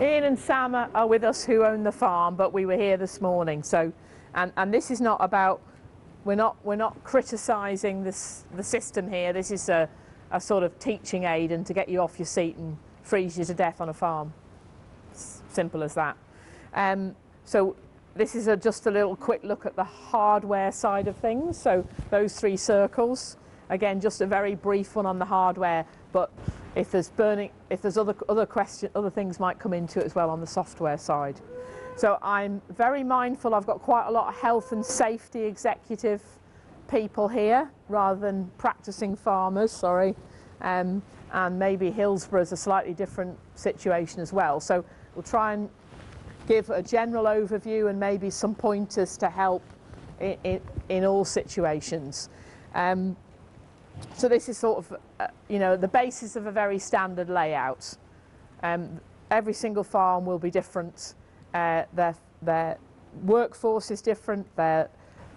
Ian and Sam are, with us who own the farm, but we were here this morning. So, and, and this is not about, we're not, we're not criticising this, the system here. This is a, a sort of teaching aid and to get you off your seat and freeze you to death on a farm. Simple as that. Um, so this is a, just a little quick look at the hardware side of things. So those three circles, again, just a very brief one on the hardware, but if there's burning, if there's other other question, other things might come into it as well on the software side. So I'm very mindful. I've got quite a lot of health and safety executive people here rather than practicing farmers. Sorry, um, and maybe Hillsborough is a slightly different situation as well. So we'll try and give a general overview and maybe some pointers to help in, in, in all situations. Um, so this is sort of, uh, you know, the basis of a very standard layout. Um, every single farm will be different. Uh, their, their workforce is different. Their,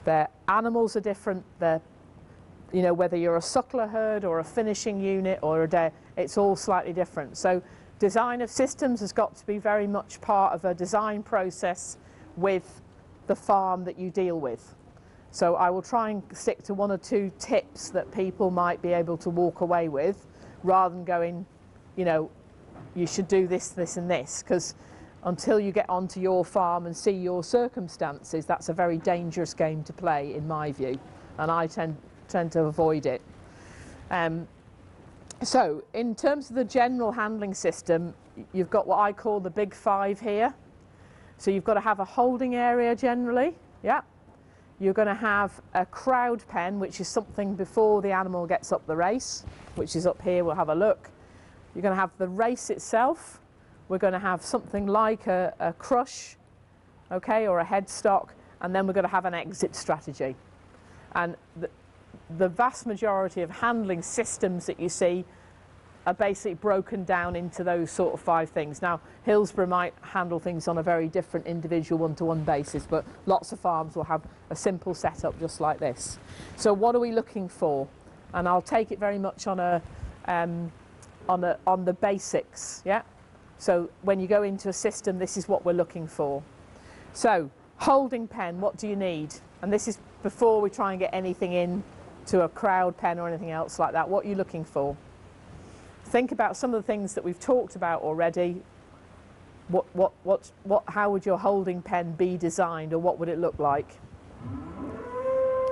their animals are different. Their, you know, whether you're a suckler herd or a finishing unit or a day, it's all slightly different. So design of systems has got to be very much part of a design process with the farm that you deal with. So I will try and stick to one or two tips that people might be able to walk away with rather than going, you know, you should do this, this and this because until you get onto your farm and see your circumstances, that's a very dangerous game to play in my view and I tend, tend to avoid it. Um, so in terms of the general handling system, you've got what I call the big five here. So you've got to have a holding area generally, yeah. You're going to have a crowd pen, which is something before the animal gets up the race, which is up here, we'll have a look. You're going to have the race itself. We're going to have something like a, a crush, okay, or a headstock, and then we're going to have an exit strategy. And the, the vast majority of handling systems that you see are basically broken down into those sort of five things. Now, Hillsborough might handle things on a very different individual one-to-one -one basis, but lots of farms will have a simple setup just like this. So what are we looking for? And I'll take it very much on a, um, on, a, on the basics, yeah? So when you go into a system, this is what we're looking for. So, holding pen, what do you need? And this is before we try and get anything in to a crowd pen or anything else like that. What are you looking for? Think about some of the things that we've talked about already. What, what, what, what, how would your holding pen be designed or what would it look like?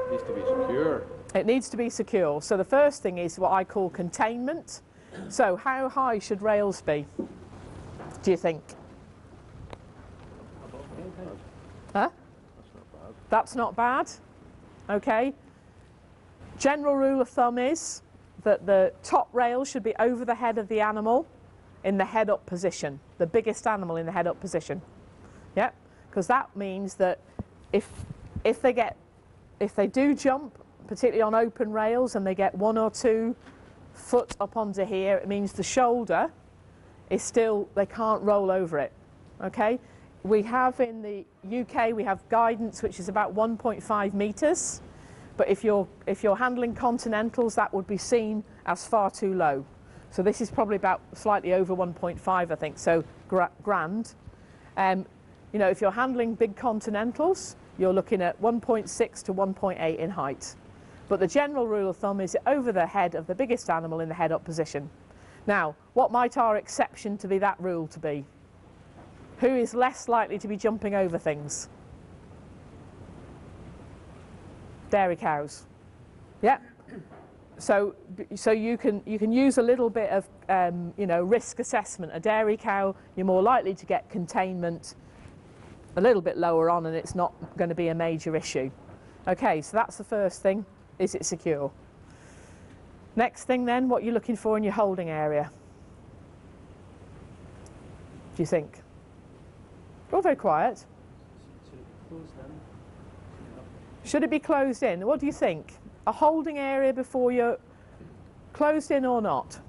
It needs to be secure. It needs to be secure. So the first thing is what I call containment. So how high should rails be, do you think? Huh? That's not bad. Okay. General rule of thumb is that the top rail should be over the head of the animal in the head up position, the biggest animal in the head up position. Yeah, because that means that if if they get if they do jump, particularly on open rails, and they get one or two foot up onto here, it means the shoulder is still they can't roll over it. Okay, we have in the UK we have guidance which is about 1.5 meters. But if you're, if you're handling continentals, that would be seen as far too low. So this is probably about slightly over 1.5, I think, so gra grand. Um, you know, if you're handling big continentals, you're looking at 1.6 to 1.8 in height. But the general rule of thumb is over the head of the biggest animal in the head up position. Now, what might our exception to be that rule to be? Who is less likely to be jumping over things? Dairy cows. Yeah. So, so you can you can use a little bit of um, you know risk assessment. A dairy cow, you're more likely to get containment a little bit lower on, and it's not going to be a major issue. Okay, so that's the first thing. Is it secure? Next thing then, what you're looking for in your holding area. Do you think? All very quiet. Should it be closed in? What do you think? A holding area before you're closed in or not?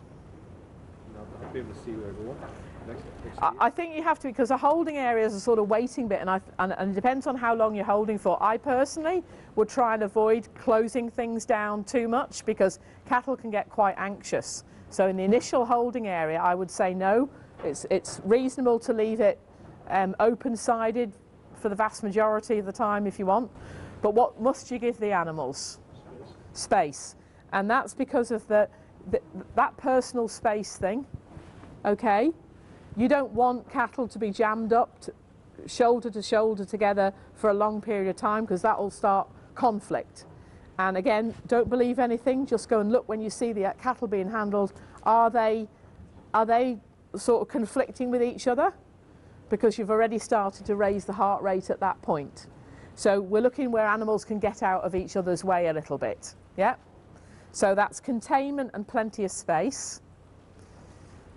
I'll be able to see where everyone. I, I think you have to because a holding area is a sort of waiting bit, and, I, and, and it depends on how long you're holding for. I personally would try and avoid closing things down too much because cattle can get quite anxious So in the initial holding area, I would say no. It's, it's reasonable to leave it um, open-sided for the vast majority of the time if you want. But what must you give the animals? Space. And that's because of the, the that personal space thing. Okay? You don't want cattle to be jammed up to, shoulder to shoulder together for a long period of time because that will start conflict. And again, don't believe anything. Just go and look when you see the uh, cattle being handled. Are they, are they sort of conflicting with each other? Because you've already started to raise the heart rate at that point. So we're looking where animals can get out of each other's way a little bit. Yeah. So that's containment and plenty of space.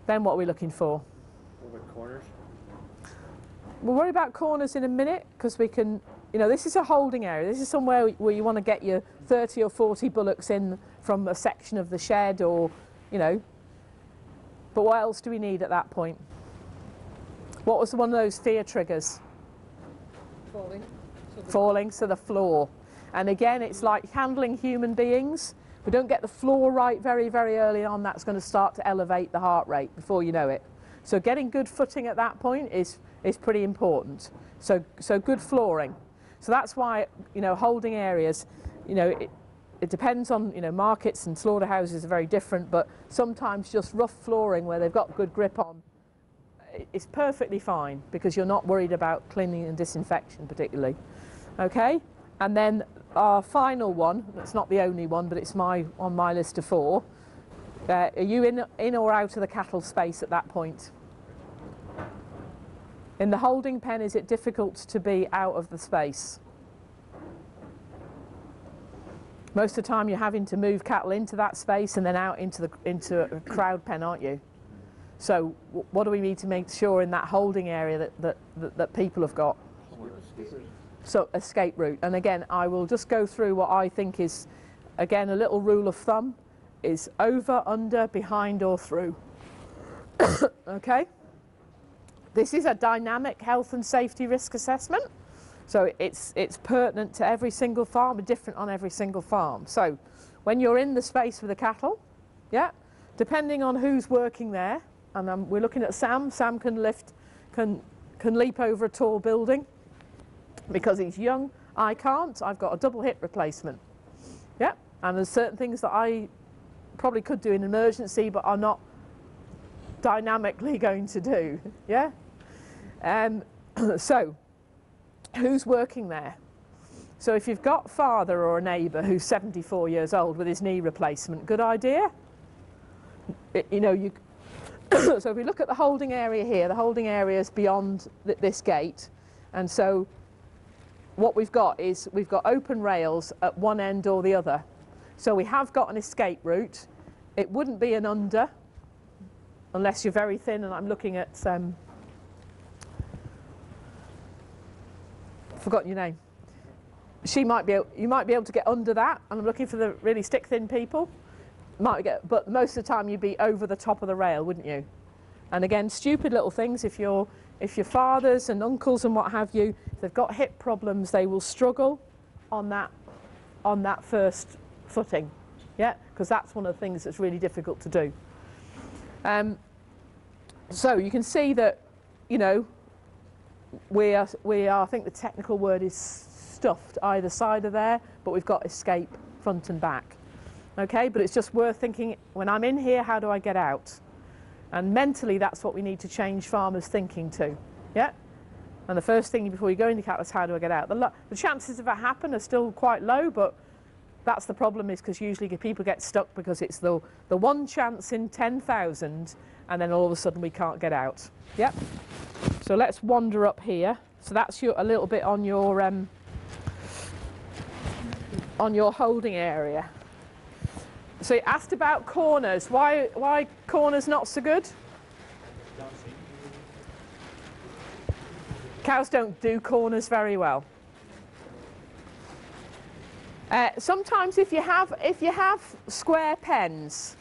Then what are we looking for? What about corners? We'll worry about corners in a minute because we can, you know, this is a holding area. This is somewhere where you want to get your 30 or 40 bullocks in from a section of the shed or, you know. But what else do we need at that point? What was one of those fear triggers? Falling. Falling, to the floor. And again, it's like handling human beings. If we don't get the floor right very, very early on, that's going to start to elevate the heart rate before you know it. So getting good footing at that point is, is pretty important. So, so good flooring. So that's why, you know, holding areas, you know, it, it depends on, you know, markets and slaughterhouses are very different, but sometimes just rough flooring where they've got good grip on i- is perfectly fine because you're not worried about cleaning and disinfection particularly. Okay? And then our final one, it's not the only one, but it's my on my list of four. Uh, are you in, in or out of the cattle space at that point? In the holding pen, is it difficult to be out of the space? Most of the time, you're having to move cattle into that space and then out into the into a crowd pen, aren't you? So, what do we need to make sure in that holding area that that, that, that people have got? So escape route. And again, I will just go through what I think is, again, a little rule of thumb, is over, under, behind or through. okay? This is a dynamic health and safety risk assessment. So it's, it's pertinent to every single farm, different on every single farm. So when you're in the space with the cattle, yeah, depending on who's working there, and um, we're looking at Sam, Sam can lift, can, can leap over a tall building because he's young. I can't. I've got a double hip replacement. Yeah, and there's certain things that I probably could do in emergency, but are not dynamically going to do. Yeah. Um, so, who's working there? So, if you've got father or a neighbour who's 74 years old with his knee replacement, good idea. It- you know, you. so, if we look at the holding area here, the holding area is beyond th- this gate, and so what we've got is we've got open rails at one end or the other. So we have got an escape route. It wouldn't be an under unless you're very thin, and I'm looking at. Um, forgotten your name. She might be. You might be able to get under that, and I'm looking for the really stick thin people. Might get, but most of the time you'd be over the top of the rail, wouldn't you? And again, stupid little things. If your if your fathers and uncles and what have you, if they've got hip problems, they will struggle on that on that first footing. Yeah, because that's one of the things that's really difficult to do. Um, so you can see that, you know, we are, we are, I think the technical word is stuffed either side of there, but we've got escape front and back. Okay, but it's just worth thinking when I'm in here, how do I get out? And mentally, that's what we need to change farmers' thinking to. Yeah? And the first thing before you go into cattle is how do I get out? The, the chances of that happen are still quite low, but that's the problem is because usually people get stuck because it's the, the one chance in 10,000 and then all of a sudden we can't get out. Yep. So let's wander up here. So that's your, a little bit on your, um, on your holding area. So you asked about corners. Why, why corners not so good? Cows don't do corners very well. Uh, sometimes if you have if you have square pens,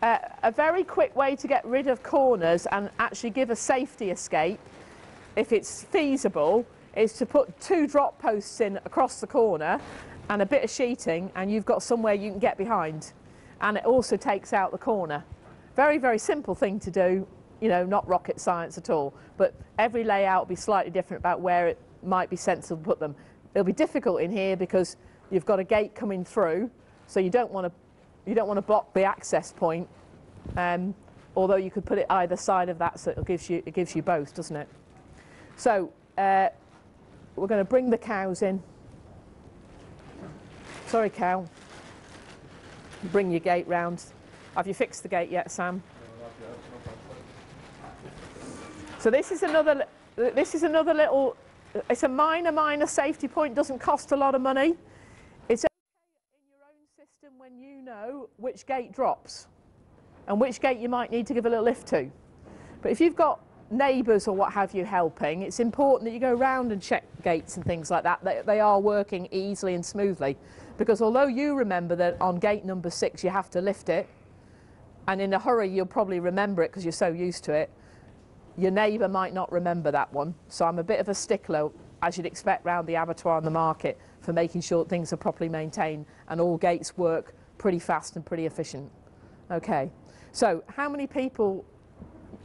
uh, a very quick way to get rid of corners and actually give a safety escape, if it's feasible, is to put two drop posts in across the corner and a bit of sheeting, and you've got somewhere you can get behind, and it also takes out the corner. Very, very simple thing to do, you know, not rocket science at all. But every layout will be slightly different about where it might be sensible to put them. It'll be difficult in here because you've got a gate coming through, so you don't want to you don't want to block the access point. Um, although you could put it either side of that, so it gives you it gives you both, doesn't it? So uh, we're going to bring the cows in. Sorry, cow. Bring your gate round. Have you fixed the gate yet, Sam? So this is another. This is another little. It's a minor, minor safety point. Doesn't cost a lot of money. It's okay in your own system when you know which gate drops, and which gate you might need to give a little lift to. But if you've got neighbours or what have you helping, it's important that you go round and check gates and things like that, that they are working easily and smoothly. Because although you remember that on gate number six you have to lift it, and in a hurry you'll probably remember it because you're so used to it, your neighbour might not remember that one. So I'm a bit of a stickler, as you'd expect round the abattoir and the market, for making sure things are properly maintained and all gates work pretty fast and pretty efficient. Okay, so how many people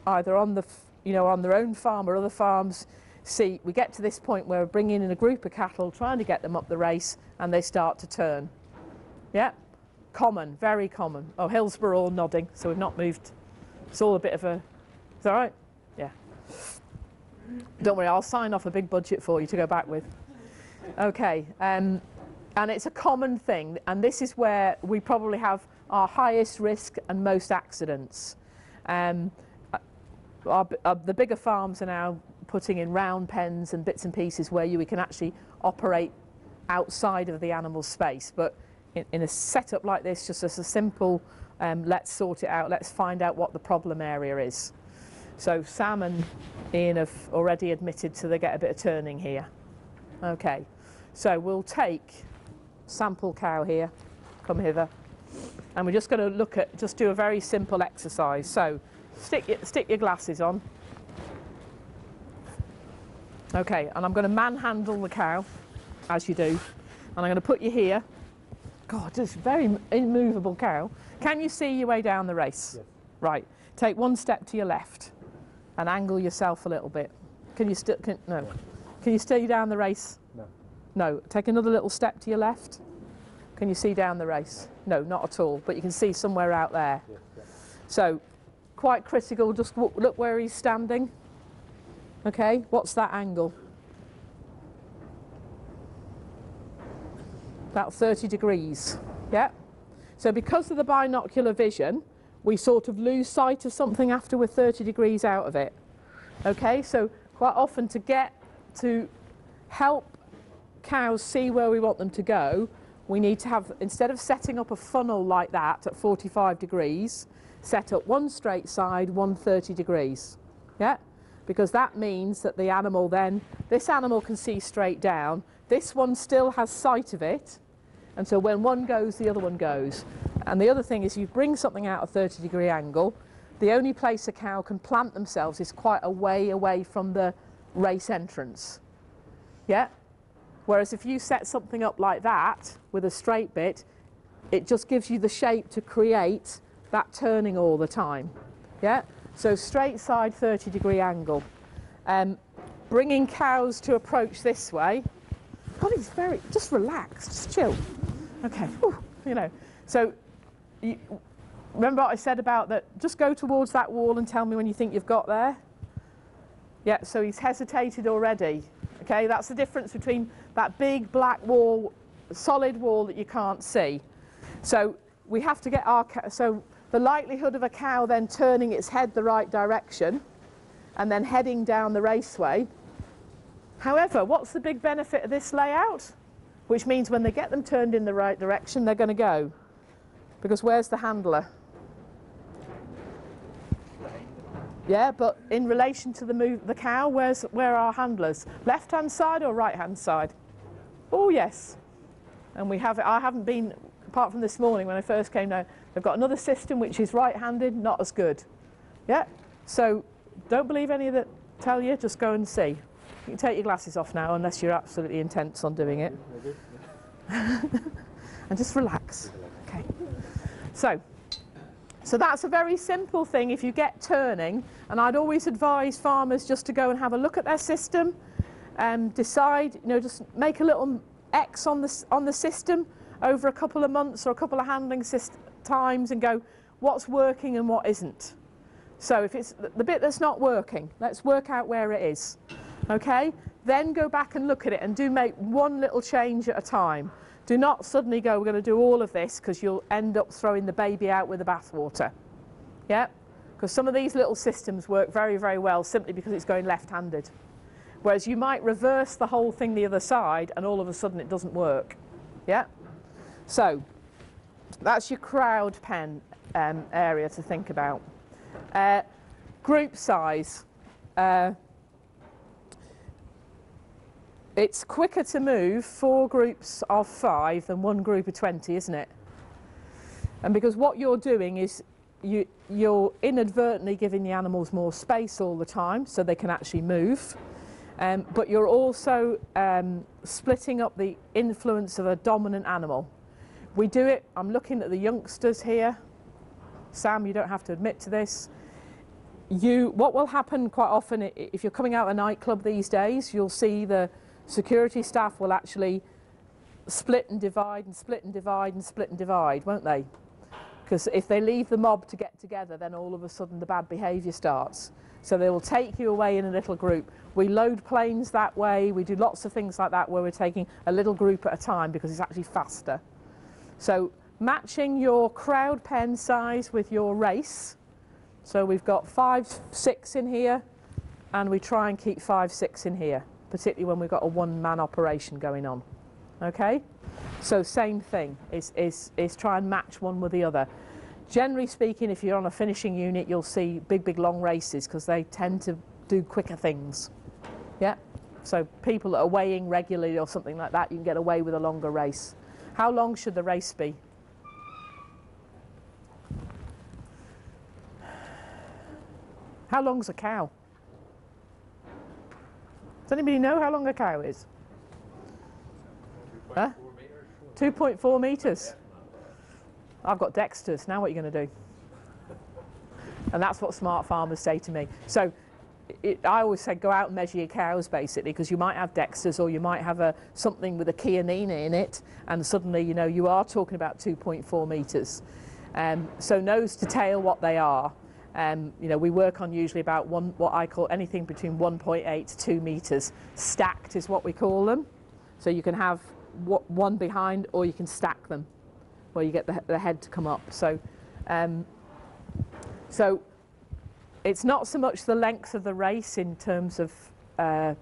either on the you know on their own farm or other farms see we get to this point where we're bringing in a group of cattle trying to get them up the race and they start to turn. Yeah common very common. Oh Hillsborough all nodding so we've not moved. It's all a bit of a is that right? Yeah. Don't worry i'll sign off a big budget for you to go back with. Okay um, and it's a common thing and this is where we probably have our highest risk and most accidents. Um, our, b- uh, the bigger farms are now putting in round pens and bits and pieces where you we can actually operate outside of the animal space. But in, in a setup like this, just as a simple, um, let's sort it out, let's find out what the problem area is. So Sam and Ian have already admitted to they get a bit of turning here. Okay, so we'll take sample cow here, come hither, and we're just going to look at, just do a very simple exercise. So stick your, stick your glasses on. Okay, and I'm going to manhandle the cow, as you do, and I'm going to put you here. God, this very immovable cow. Can you see your way down the race? Yes. Right. Take one step to your left, and angle yourself a little bit. Can you still? Can, no. Can you stay down the race? No. No. Take another little step to your left. Can you see down the race? No, not at all. But you can see somewhere out there. Yes, yeah. So, quite critical. Just w- look where he's standing. Okay, what's that angle? About 30 degrees. Yeah. So, because of the binocular vision, we sort of lose sight of something after we're 30 degrees out of it. Okay, so quite often to get to help cows see where we want them to go, we need to have, instead of setting up a funnel like that at 45 degrees, set up one straight side, one 30 degrees. Yeah? Because that means that the animal then, this animal can see straight down, this one still has sight of it, and so when one goes, the other one goes. And the other thing is, you bring something out a 30 degree angle, the only place a cow can plant themselves is quite a way away from the race entrance. Yeah? Whereas if you set something up like that with a straight bit, it just gives you the shape to create that turning all the time. Yeah? So straight side 30 degree angle. Um, bringing cows to approach this way. God, he's very, just relax, just chill. Okay, you know. So you, remember what I said about that? Just go towards that wall and tell me when you think you've got there. Yeah, so he's hesitated already. Okay, that's the difference between that big black wall, solid wall that you can't see. So we have to get our so the likelihood of a cow then turning its head the right direction and then heading down the raceway. However, what's the big benefit of this layout? Which means when they get them turned in the right direction, they're going to go. Because where's the handler? Yeah, but in relation to the move, the cow, where's where are our handlers? Left hand side or right hand side? Oh yes, and we have. I haven't been apart from this morning when I first came down. They've got another system which is right-handed, not as good. Yeah, so don't believe any of that tell you. Just go and see. You can take your glasses off now, unless you're absolutely intense on doing it, and just relax. Okay. So So that's a very simple thing if you get turning, and I'd always advise farmers just to go and have a look at their system, and decide, you know, just make a little X on the, on the system over a couple of months or a couple of handling syst- times and go, what's working and what isn't. So if it's the- bit that's not working, let's work out where it is. Okay? Then go back and look at it and do make one little change at a time. Do not suddenly go, we're going to do all of this because you'll end up throwing the baby out with the bathwater. Yeah? Because some of these little systems work very, very well simply because it's going left handed. Whereas you might reverse the whole thing the other side and all of a sudden it doesn't work. Yeah? So that's your crowd pen um, area to think about. Uh, group size. Uh, it's quicker to move four groups of five than one group of 20, isn't it? And because what you're doing is you, you're inadvertently giving the animals more space all the time so they can actually move. Um, but you're also um, splitting up the influence of a dominant animal. We do it, I'm looking at the youngsters here. Sam, you don't have to admit to this. You, what will happen quite often if you're coming out of a nightclub these days, you'll see the security staff will actually split and divide and split and divide and split and divide, won't they? Because if they leave the mob to get together, then all of a sudden the bad behaviour starts. So they will take you away in a little group. We load planes that way. We do lots of things like that where we're taking a little group at a time because it's actually faster. So matching your crowd pen size with your race. So we've got five, six in here, and we try and keep five, six in here, particularly when we've got a one-man operation going on. Okay? So same thing, is, is, is try and match one with the other. Generally speaking, if you're on a finishing unit, you'll see big, big long races because they tend to do quicker things. Yeah? So people that are weighing regularly or something like that, you can get away with a longer race. How long should the race be? How long's a cow? Does anybody know how long a cow is? Huh? 2.4 metres. I've got Dexter's. Now what are you going to do? And that's what smart farmers say to me. So it, I always say go out and measure your cows basically because you might have Dexter's or you might have a, something with a Chianina in it and suddenly you know you are talking about 2.4 metres. Um, so nose to tail what they are. Um, you know, we work on usually about one, what I call anything between 1.8 to 2 metres. Stacked is what we call them. So you can have one behind or you can stack them where you get the, the head to come up. So, um, so it's not so much the length of the race in terms of uh,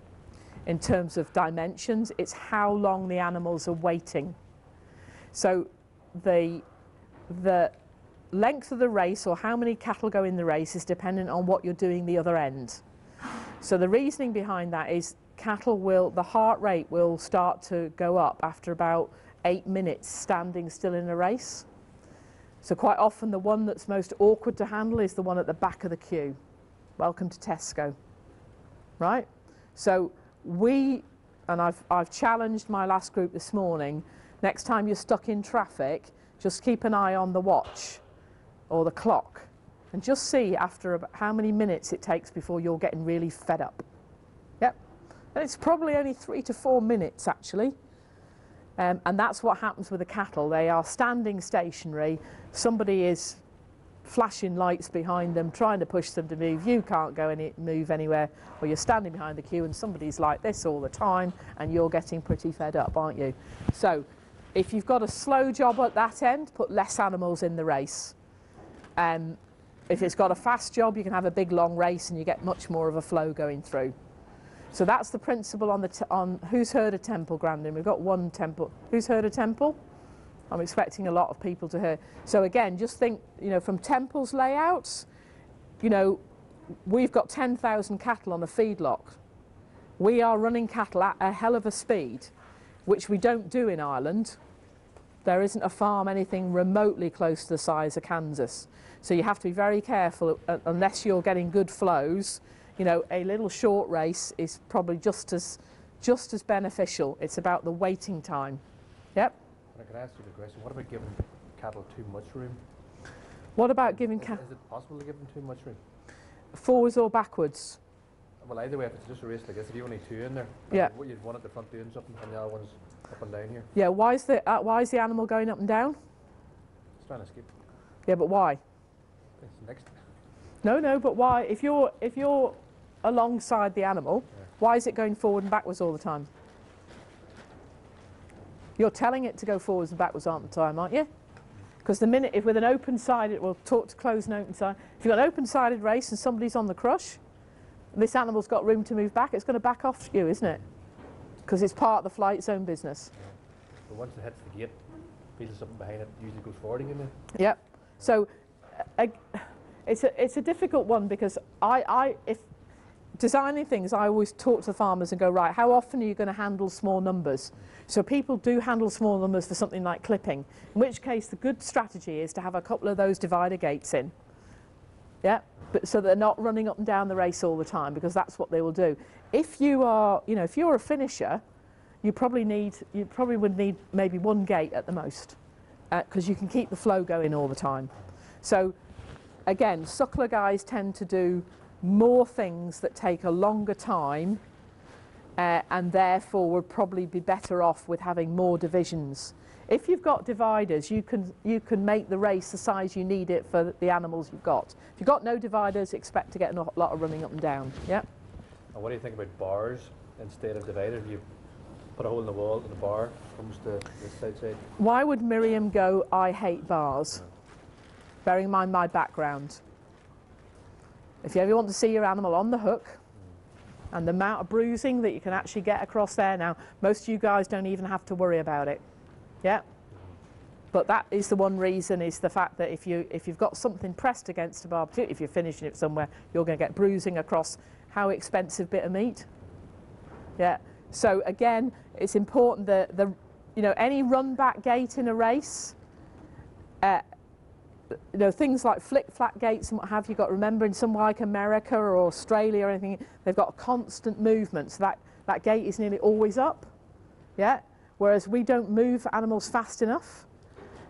in terms of dimensions. It's how long the animals are waiting. So the the length of the race or how many cattle go in the race is dependent on what you're doing the other end. So the reasoning behind that is cattle will the heart rate will start to go up after about eight minutes standing still in a race. So quite often the one that's most awkward to handle is the one at the back of the queue. Welcome to Tesco. Right? So we and I've I've challenged my last group this morning, next time you're stuck in traffic, just keep an eye on the watch or the clock and just see after how many minutes it takes before you're getting really fed up. Yep. And it's probably only three to four minutes actually. Um, and that's what happens with the cattle. They are standing stationary. Somebody is flashing lights behind them, trying to push them to move. You can't go any move anywhere, or you're standing behind the queue and somebody's like this all the time, and you're getting pretty fed up, aren't you? So, if you've got a slow job at that end, put less animals in the race. Um, if it's got a fast job, you can have a big long race, and you get much more of a flow going through. So that's the principle on the on who's heard of Temple, Grandin. We've got one Temple. Who's heard of Temple? I'm expecting a lot of people to hear. So again, just think, you know, from Temple's layouts, you know, we've got 10,000 cattle on a feedlot. We are running cattle at a hell of a speed, which we don't do in Ireland. There isn't a farm anything remotely close to the size of Kansas. So you have to be very careful uh, unless you're getting good flows. You know, a little short race is probably just as just as beneficial. It's about the waiting time. Yep. I could ask you the question, what about giving cattle too much room? What about giving Is, ca- is it possible to give them too much room? forwards or backwards? Well, either way, if it's just a race like this, if you only two in there, Yeah. you'd, you'd one at the front doing something, and the other one's up and down here. Yeah, why is the uh, why is the animal going up and down? It's trying to escape. Yeah, but why? It's next. No, no, but why? If you're if you're alongside the animal, Yeah. why is it going forward and backwards all the time? You're telling it to go forwards and backwards all the time, aren't you? Because the minute, if with an open side, it will talk to close and open side. If you've got an open sided race and somebody's on the crush, this animal's got room to move back, it's going to back off you, isn't it? Because it's part of the flight zone business. But once it hits the gate, feels something behind it, usually goes forward again. Then. Yep. So uh, it's a it's a difficult one because I, I if designing things, I always talk to the farmers and go right. How often are you going to handle small numbers? So people do handle small numbers for something like clipping. In which case, the good strategy is to have a couple of those divider gates in. Yeah, but so they're not running up and down the race all the time because that's what they will do. If you are, you know, if you're a finisher, you probably need you probably would need maybe one gate at the most uh, because you can keep the flow going all the time. So again, suckler guys tend to do more things that take a longer time uh, and therefore would probably be better off with having more divisions. If you've got dividers, you can, you can make the race the size you need it for the animals you've got. If you've got no dividers, expect to get a lot of running up and down. Yeah? And what do you think about bars instead of dividers? You put a hole in the wall and the bar comes to the side side. Why would Miriam go, I hate bars? Bearing in mind my background. If you ever want to see your animal on the hook and the amount of bruising that you can actually get across there now, most of you guys don't even have to worry about it. Yeah? But that is the one reason is the fact that if, you, if you've got something pressed against a bar, particularly if you're finishing it somewhere, you're going to get bruising across how expensive bit of meat. Yeah. So again, it's important that the, you know, any run back gate in a race, uh, you know, things like flick flat gates and what have you got to remember in somewhere like America or Australia or anything, they've got a constant movement. So that, that gate is nearly always up. Yeah. Whereas we don't move animals fast enough.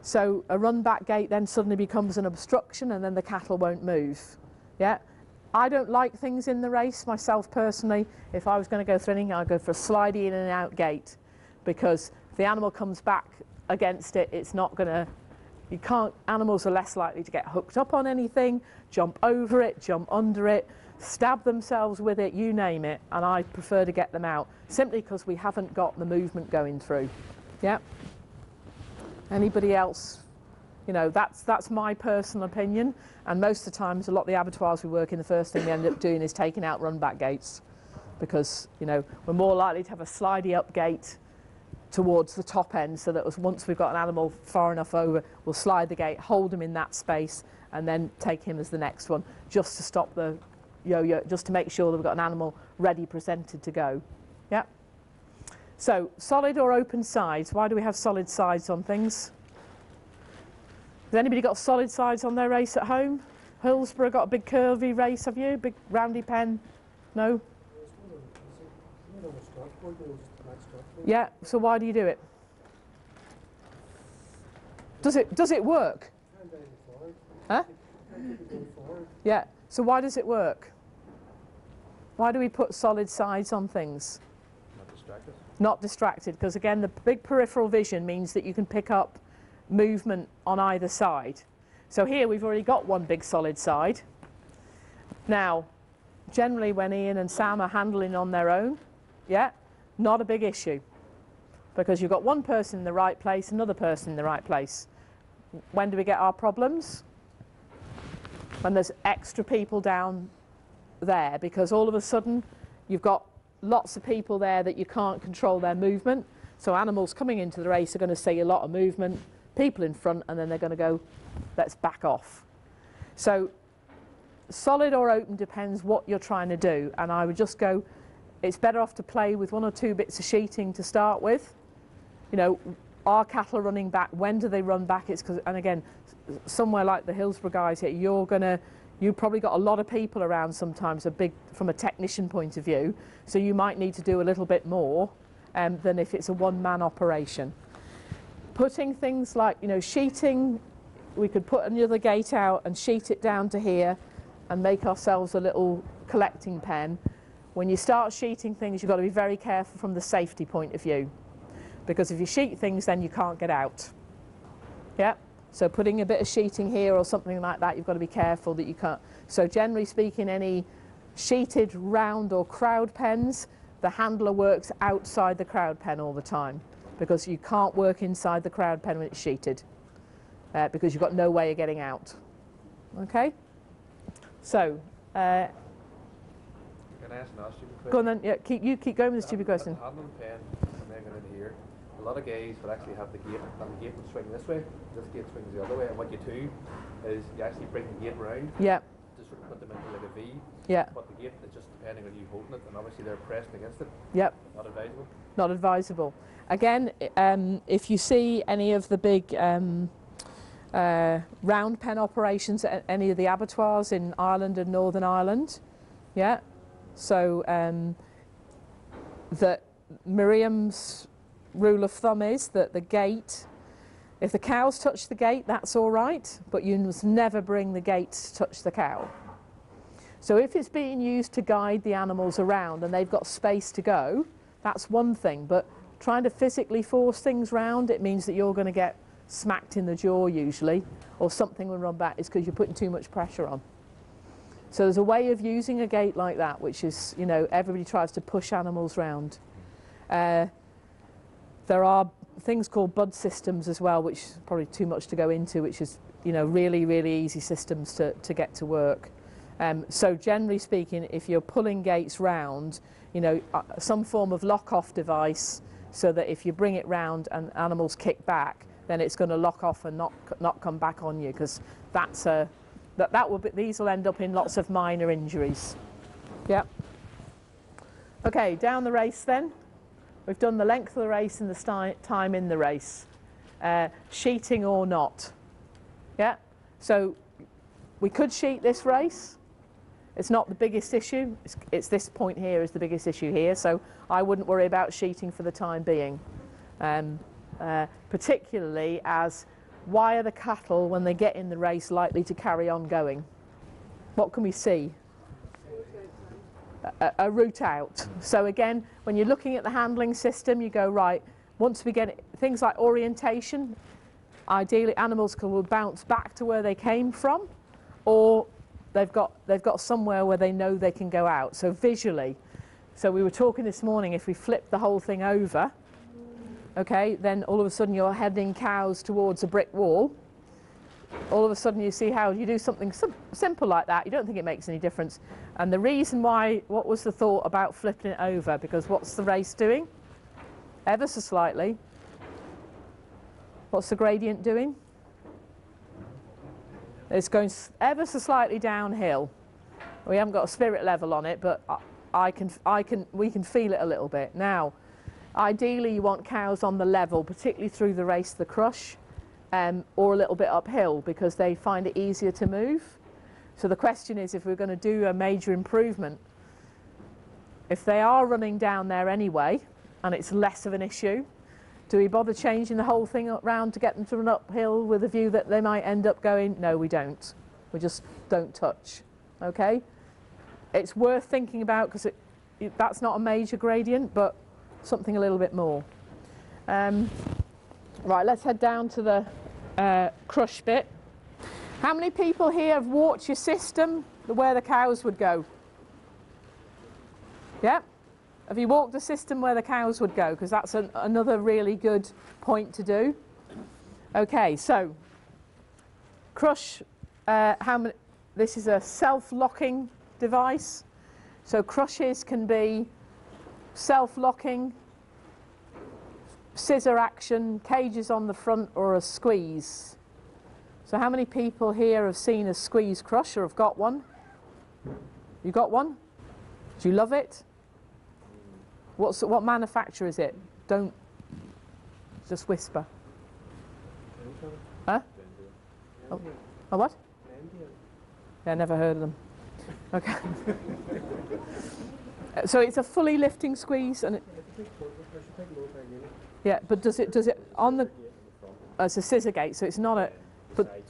So a run back gate then suddenly becomes an obstruction and then the cattle won't move. Yeah. I don't like things in the race myself personally. If I was going to go through anything, I'd go for a slidey in and out gate because if the animal comes back against it, it's not going to. You can't. Animals are less likely to get hooked up on anything, jump over it, jump under it, stab themselves with it, you name it. And I prefer to get them out simply because we haven't got the movement going through. Yeah. Anybody else? You know, that's that's my personal opinion. And most of the times, a lot of the abattoirs we work in, the first thing we end up doing is taking out run back gates because you know we're more likely to have a slidey up gate towards the top end so that once we've got an animal far enough over, we'll slide the gate, hold him in that space, and then take him as the next one, just to stop the yo-yo, just to make sure that we've got an animal ready, presented to go. Yeah. So solid or open sides? Why do we have solid sides on things? Has anybody got solid sides on their race at home? Hillsborough got a big curvy race, have you? Big roundy pen? No? Yeah, so why do you do it? Does it does it work? Huh? Yeah. So why does it work? Why do we put solid sides on things? Not distracted. Not distracted, because again, the big peripheral vision means that you can pick up movement on either side. So here we've already got one big solid side. Now, generally when Ian and Sam are handling on their own, yeah, not a big issue. Because you've got one person in the right place, another person in the right place. When do we get our problems? When there's extra people down there, because all of a sudden you've got lots of people there that you can't control their movement. So animals coming into the race are going to see a lot of movement, people in front, and then they're going to go, let's back off. So solid or open depends what you're trying to do. And I would just go, it's better off to play with one or two bits of sheeting to start with. You know, are cattle running back? When do they run back? It's because, and again, somewhere like the Hillsborough guys here, you're gonna, you've probably got a lot of people around sometimes, a big, from a technician point of view. So you might need to do a little bit more um, than if it's a one-man operation. Putting things like, you know, sheeting we could put another gate out and sheet it down to here and make ourselves a little collecting pen. When you start sheeting things, you've got to be very careful from the safety point of view. Because if you sheet things, then you can't get out. Yeah? So putting a bit of sheeting here or something like that, you've got to be careful that you can't. So generally speaking, any sheeted round or crowd pens, the handler works outside the crowd pen all the time because you can't work inside the crowd pen when it's sheeted uh, because you've got no way of getting out. Okay? So, uh, Can I ask stupid question? go on then. Yeah, keep, you keep going with the stupid question. that Handling pen, and then going in here, a lot of guys would actually have the gate, and the gate would swing this way, this gate swings the other way, and what you do is you actually bring the gate round, Yeah, just sort of put them into like a V, yeah, but the gate is just depending on you holding it, and obviously they're pressed against it, yep. not advisable. not advisable. Again, um, if you see any of the big um, uh, round pen operations at any of the abattoirs in Ireland and Northern Ireland, yeah, so um, that Miriam's rule of thumb is that the gate, if the cows touch the gate, that's all right, but you must never bring the gate to touch the cow. So if it's being used to guide the animals around and they've got space to go, that's one thing. But trying to physically force things round, it means that you're going to get smacked in the jaw usually, or something will run back. It's because you're putting too much pressure on. So there's a way of using a gate like that, which is, you know, everybody tries to push animals round. Uh, there are things called bud systems as well, which is probably too much to go into, which is, you know, really, really easy systems to, to get to work. Um, so generally speaking, if you're pulling gates round, you know, uh, some form of lock-off device so that if you bring it round and animals kick back, then it's going to lock off and not, not come back on you because that's a, that, that will be, these will end up in lots of minor injuries. Yep. Okay, down the race then. We've done the length of the race and the time in the race. Uh, sheeting or not. Yeah, so we could sheet this race. It's not the biggest issue. It's, it's this point here is the biggest issue here. So I wouldn't worry about sheeting for the time being. Um, uh, particularly as why are the cattle, when they get in the race, likely to carry on going? What can we see? A, route out. So again, when you're looking at the handling system, you go, right, once we get things like orientation, ideally animals can, will bounce back to where they came from, or they've got, they've got somewhere where they know they can go out. So visually, so we were talking this morning, if we flip the whole thing over, okay, then all of a sudden you're heading cows towards a brick wall. All of a sudden you see how you do something sim- simple like that, you don't think it makes any difference. And the reason why, what was the thought about flipping it over? Because what's the race doing? Ever so slightly. What's the gradient doing? It's going ever so slightly downhill. We haven't got a spirit level on it, but I, I can, I can, we can feel it a little bit. Now, ideally you want cows on the level, particularly through the race, the crush, um, or a little bit uphill because they find it easier to move. So the question is if we're going to do a major improvement, if they are running down there anyway, and it's less of an issue, do we bother changing the whole thing around to get them to run uphill with a view that they might end up going? No, we don't. We just don't touch. Okay? It's worth thinking about because that's not a major gradient, but something a little bit more. Um, right, let's head down to the uh, crush bit. How many people here have walked your system where the cows would go? Yeah? Have you walked the system where the cows would go? Because that's an, another really good point to do. Okay, so crush, uh, how many, this is a self-locking device. So crushes can be self-locking, scissor action, cages on the front or a squeeze. So how many people here have seen a squeeze crush or have got one? You got one? Do you love it? What's, what manufacturer is it? Don't just whisper. Huh? Oh, oh what? Yeah, never heard of them. Okay. So it's a fully lifting squeeze, and it, yeah. But does it does it on the? Oh, it's a scissor gate, so it's not a. But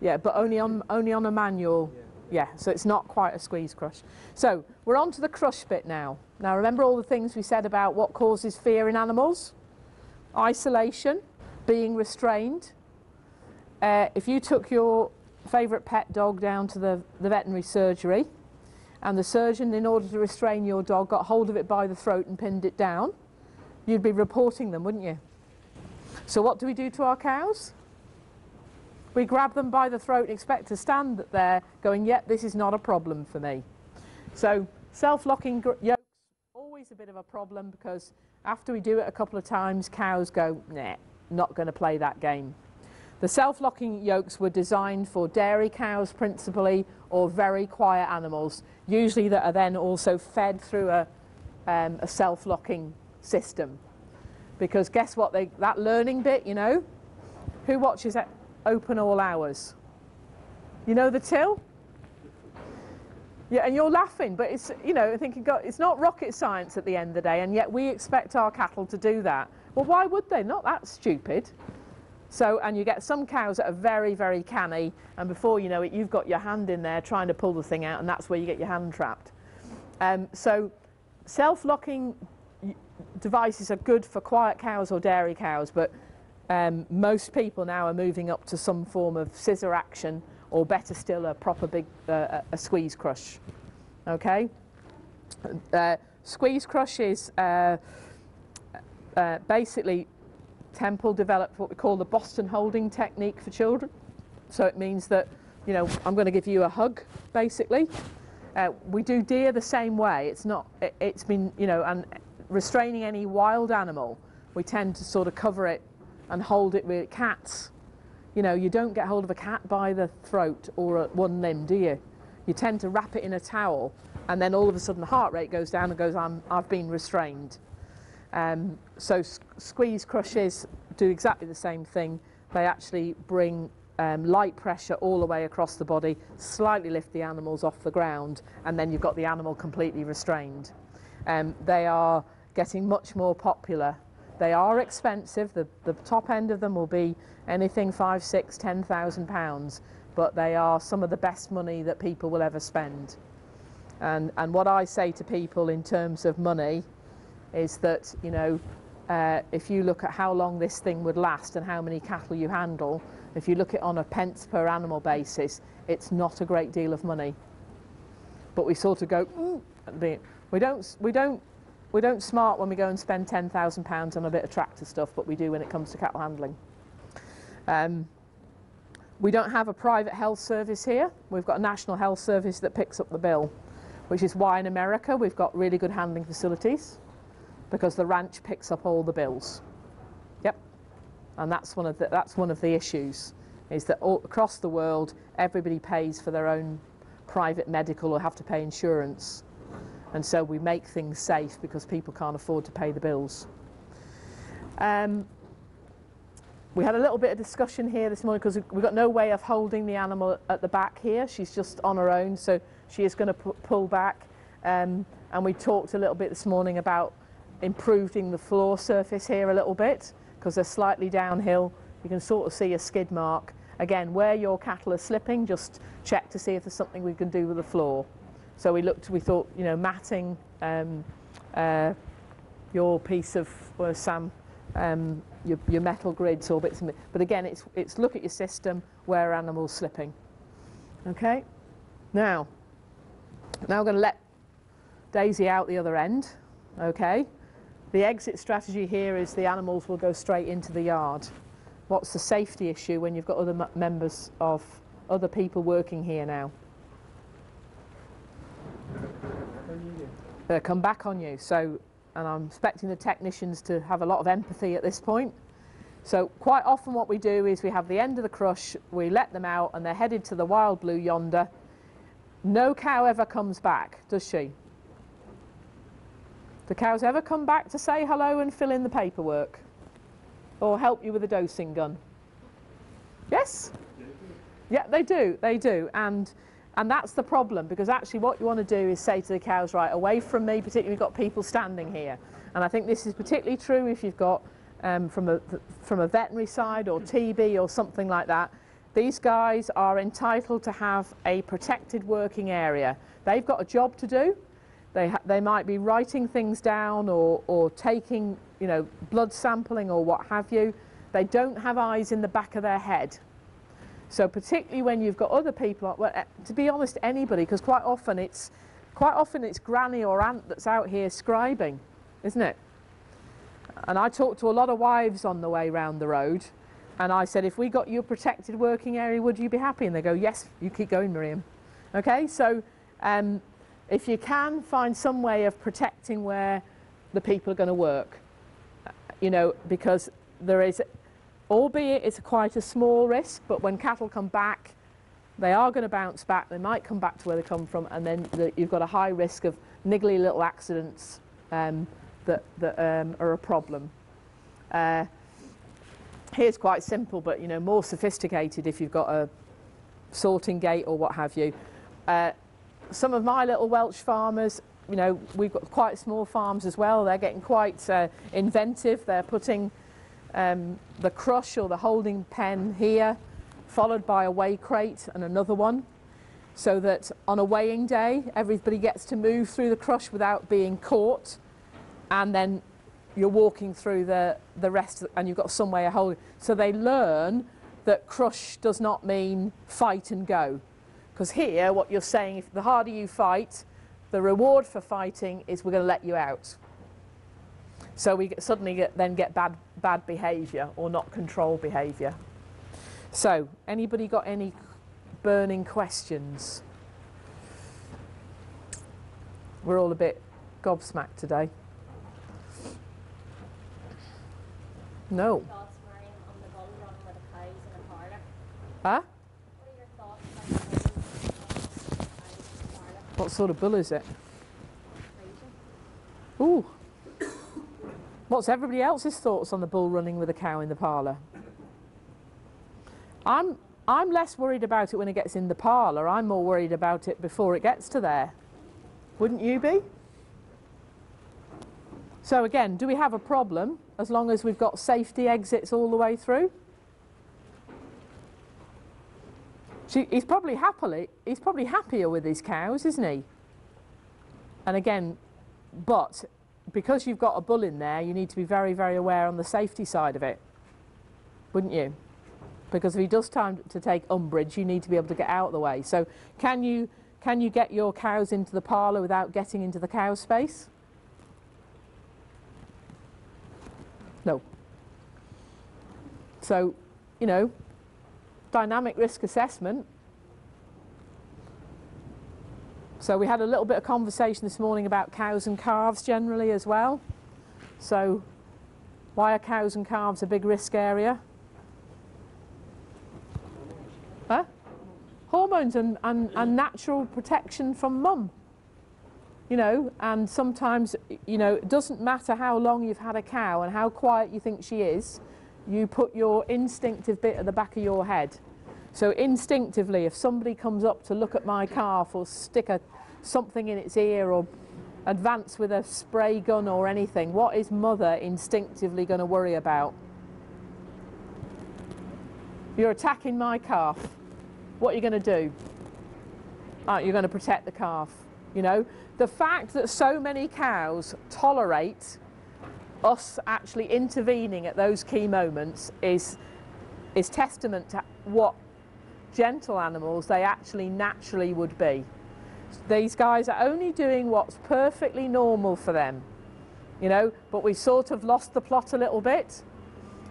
Yeah, but only on only on a manual. Yeah, so it's not quite a squeeze crush. So we're on to the crush bit now. Now remember all the things we said about what causes fear in animals? Isolation, being restrained. Uh, if you took your favourite pet dog down to the, the veterinary surgery and the surgeon, in order to restrain your dog, got hold of it by the throat and pinned it down, you'd be reporting them, wouldn't you? So what do we do to our cows? We grab them by the throat and expect to stand there going, yep, this is not a problem for me. So self-locking yokes, always a bit of a problem because after we do it a couple of times, cows go, nah, not going to play that game. The self-locking yokes were designed for dairy cows principally or very quiet animals, usually that are then also fed through a, um, a self-locking system. Because guess what, they, that learning bit, you know, who watches it open all hours? You know the till? Yeah, and you're laughing, but it's, you know, thinking, God, it's not rocket science at the end of the day, and yet we expect our cattle to do that. Well, why would they? Not that stupid. So, and you get some cows that are very, very canny, and before you know it, you've got your hand in there trying to pull the thing out, and that's where you get your hand trapped. Um, so, self-locking devices are good for quiet cows or dairy cows, but um, most people now are moving up to some form of scissor action, or better still, a proper big uh, a- squeeze crush. Okay. Uh, squeeze crush is uh, uh, basically Temple developed what we call the Boston holding technique for children. So it means that, you know, I'm going to give you a hug, basically. Uh, we do deer the same way. It's not, it, it's been, you know, and restraining any wild animal, we tend to sort of cover it and hold it with cats. You know, you don't get hold of a cat by the throat or at one limb, do you? You tend to wrap it in a towel, and then all of a sudden the heart rate goes down and goes, I'm, I've been restrained. Um, so squeeze crushes do exactly the same thing. They actually bring um, light pressure all the way across the body, slightly lift the animals off the ground, and then you've got the animal completely restrained. Um, they are getting much more popular. They are expensive. The, the top end of them will be anything five, six, ten thousand pounds, but they are some of the best money that people will ever spend. And, and what I say to people in terms of money is that you know uh, if you look at how long this thing would last and how many cattle you handle, if you look at it on a pence per animal basis, it's not a great deal of money. But we sort of go, the- we don't, we don't, we don't smart when we go and spend ten thousand pounds on a bit of tractor stuff, but we do when it comes to cattle handling. Um, we don't have a private health service here. We've got a national health service that picks up the bill, which is why in America we've got really good handling facilities because the ranch picks up all the bills. Yep, and that's one of the, that's one of the issues, is that all, across the world everybody pays for their own private medical or have to pay insurance, and so we make things safe because people can't afford to pay the bills. Um, we had a little bit of discussion here this morning because we've got no way of holding the animal at the back here. She's just on her own, so she is going to pull back. Um, and we talked a little bit this morning about improving the floor surface here a little bit because they're slightly downhill. You can sort of see a skid mark. Again, where your cattle are slipping, just check to see if there's something we can do with the floor. So we looked, we thought, you know, matting, um, uh, your piece of, well, Sam, um, your, your metal grids or bits and bits. But again, it's, it's look at your system, where are animals slipping. Okay? Now, now I'm going to let Daisy out the other end. Okay? The exit strategy here is the animals will go straight into the yard. What's the safety issue when you've got other members of other people working here now? They'll come back on you. So, and I'm expecting the technicians to have a lot of empathy at this point. So quite often what we do is we have the end of the crush, we let them out and they're headed to the wild blue yonder. No cow ever comes back, does she? Do cows ever come back to say hello and fill in the paperwork? Or help you with a dosing gun? Yes? Yeah, they do, they do. And and that's the problem because actually what you want to do is say to the cows, right, away from me, particularly you've got people standing here. And I think this is particularly true if you've got um, from, a, from a veterinary side or TB or something like that. These guys are entitled to have a protected working area. They've got a job to do. They, they might be writing things down or, or taking, you know, blood sampling or what have you. They don't have eyes in the back of their head. So particularly when you've got other people, well, eh, to be honest, anybody, because quite often it's quite often it's granny or aunt that's out here scribing, isn't it? And I talked to a lot of wives on the way round the road, and I said, if we got you a protected working area, would you be happy? And they go, yes. You keep going, Miriam. Okay, so um, if you can find some way of protecting where the people are going to work, uh, you know, because there is albeit it's quite a small risk, but when cattle come back, they are going to bounce back. They might come back to where they come from, and then the, you've got a high risk of niggly little accidents um, that, that um, are a problem. Uh, here's quite simple, but you know more sophisticated if you've got a sorting gate or what have you. Uh, some of my little Welsh farmers, you know, we've got quite small farms as well. They're getting quite uh, inventive. They're putting um, the crush or the holding pen here, followed by a weigh crate and another one, so that on a weighing day, everybody gets to move through the crush without being caught, and then you're walking through the, the rest, and you've got some way of holding. So they learn that crush does not mean fight and go. Because here, what you're saying, if the harder you fight, the reward for fighting is we're going to let you out. So we suddenly get, then get bad, bad behaviour or not control behaviour. So, anybody got any burning questions? We're all a bit gobsmacked today. No. thoughts, Miriam, on the bull run with the cows in a parlour? Huh? What are your thoughts about the bull run with the cows in a parlour? What sort of bull is it? Ooh. What's everybody else's thoughts on the bull running with a cow in the parlour? I'm I'm less worried about it when it gets in the parlour. I'm more worried about it before it gets to there. Wouldn't you be? So again, do we have a problem as long as we've got safety exits all the way through? She, he's probably happily he's probably happier with his cows, isn't he? And again, but because you've got a bull in there, you need to be very, very aware on the safety side of it, wouldn't you? Because if he does time to take umbrage, you need to be able to get out of the way. So, can you can you get your cows into the parlour without getting into the cow space? No. So, you know, dynamic risk assessment. So we had a little bit of conversation this morning about cows and calves generally as well. So why are cows and calves a big risk area? Huh? Hormones and, and, and natural protection from mum. You know, and sometimes, you know, it doesn't matter how long you've had a cow and how quiet you think she is, you put your instinctive bit at the back of your head. So instinctively, if somebody comes up to look at my calf or stick a, something in its ear or advance with a spray gun or anything, what is mother instinctively going to worry about? You're attacking my calf. What are you going to do? Aren't you going to protect the calf? You know, the fact that so many cows tolerate us actually intervening at those key moments is is testament to what gentle animals they actually naturally would be. These guys are only doing what's perfectly normal for them, you know, but we sort of lost the plot a little bit.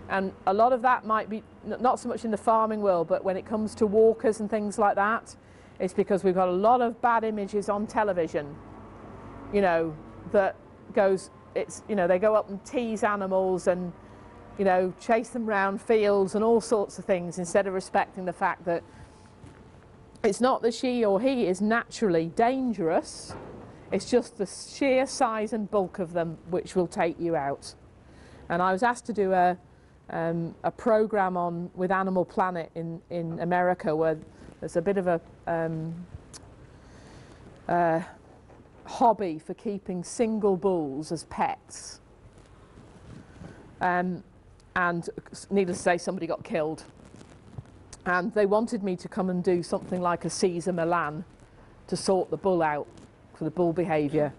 And a lot of that might be not so much in the farming world, but when it comes to walkers and things like that, it's because we've got a lot of bad images on television, you know, that goes, it's, you know, they go up and tease animals and, you know, chase them round fields and all sorts of things instead of respecting the fact that it's not that she or he is naturally dangerous, it's just the sheer size and bulk of them which will take you out. And I was asked to do a, um, a program on with Animal Planet in, in America where there's a bit of a um, uh, hobby for keeping single bulls as pets. Um, and needless to say, somebody got killed. And they wanted me to come and do something like a Cesar Millan to sort the bull out for the bull behaviour.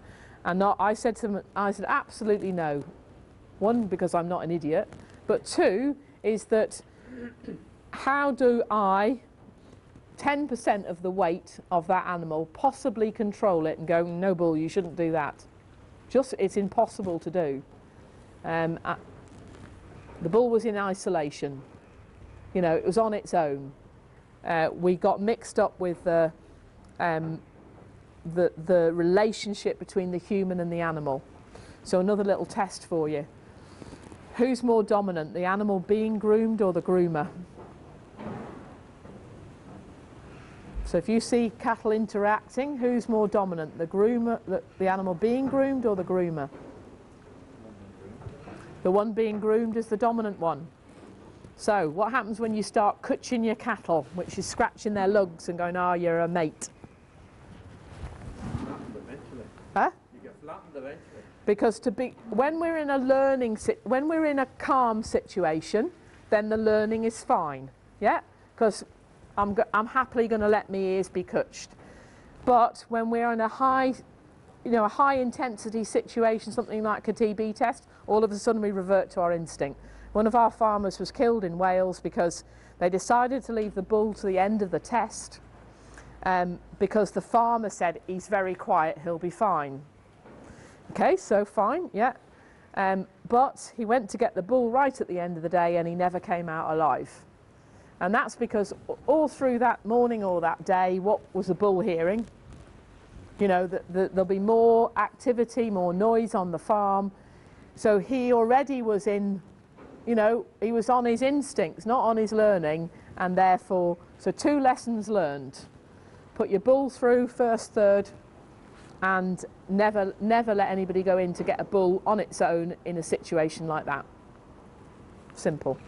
And not, I said to them, I said, absolutely no. One, because I'm not an idiot, but two, is that how do I, 10% of the weight of that animal, possibly control it and go, no, bull, you shouldn't do that? Just, it's impossible to do. Um, uh, the bull was in isolation. You know, it was on its own. Uh, we got mixed up with the, um, the, the relationship between the human and the animal. So another little test for you. Who's more dominant, the animal being groomed or the groomer? So if you see cattle interacting, who's more dominant, the groomer, the, the animal being groomed or the groomer? The one being groomed is the dominant one. So what happens when you start cutching your cattle, which is scratching their lugs and going, oh, you're a mate? flattened eventually. Huh? You get flattened eventually. Because to be, when we're in a learning, si- when we're in a calm situation, then the learning is fine. Yeah? Because I'm, I'm happily going to let my ears be cutched. But when we're in a high, you know, a high intensity situation, something like a TB test, all of a sudden we revert to our instinct. One of our farmers was killed in Wales because they decided to leave the bull to the end of the test um, because the farmer said he's very quiet, he'll be fine. Okay, so fine, yeah. Um, but he went to get the bull right at the end of the day and he never came out alive. And that's because all through that morning or that day, what was the bull hearing? You know, that the, there'll be more activity, more noise on the farm. So he already was in, you know, he was on his instincts, not on his learning. And therefore, so two lessons learned. Put your bull through first, third, and never never let anybody go in to get a bull on its own in a situation like that. Simple.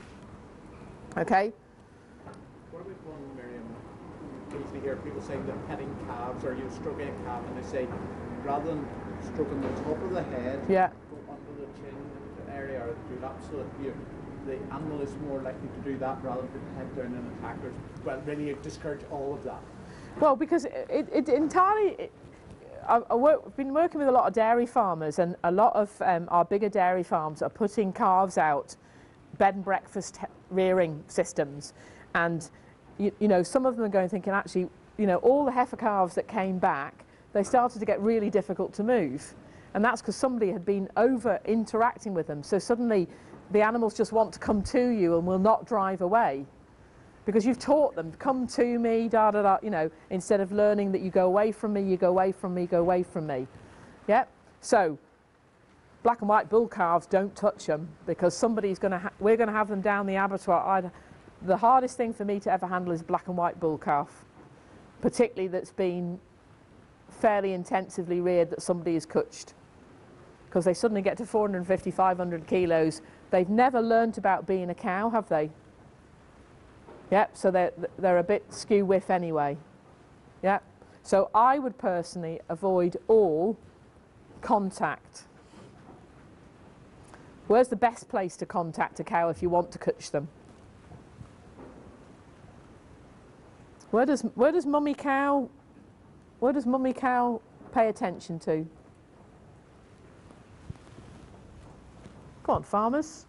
Okay? What about one, Miriam? You usually hear people saying they're petting calves or you're stroking a calf and they say rather than stroking the top of the head, Yeah. go under the chin area or do that so that the animal is more likely to do that rather than head down and attack or well really discourage all of that. Well, because it, it, entirely. It, I, I've been working with a lot of dairy farmers, and a lot of um, our bigger dairy farms are putting calves out, bed and breakfast rearing systems, and you, you know some of them are going thinking actually, you know, all the heifer calves that came back, they started to get really difficult to move, and that's because somebody had been over interacting with them. So suddenly, the animals just want to come to you and will not drive away. Because you've taught them come to me da da da you know instead of learning that you go away from me you go away from me go away from me. Yeah? So black and white bull calves don't touch them because somebody's going to we're going to have them down the abattoir. I'd, the hardest thing for me to ever handle is black and white bull calf particularly that's been fairly intensively reared that somebody is cutched because they suddenly get to 450 500 kilos they've never learnt about being a cow have they Yep, so they're, they're a bit skew whiff anyway. Yep. So I would personally avoid all contact. Where's the best place to contact a cow if you want to catch them? Where does where does mummy cow where does mummy cow pay attention to? Come on, farmers,